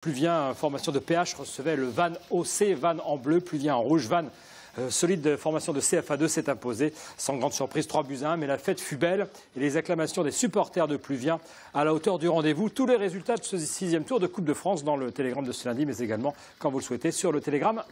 Pluvien, formation de PH, recevait le Van OC, Van en bleu, Pluvien en rouge, Van euh, solide formation de CFA2 s'est imposé sans grande surprise 3 buts à 1 mais la fête fut belle et les acclamations des supporters de Pluvien à la hauteur du rendez-vous. Tous les résultats de ce sixième tour de Coupe de France dans le télégramme de ce lundi mais également quand vous le souhaitez sur le Télégramme.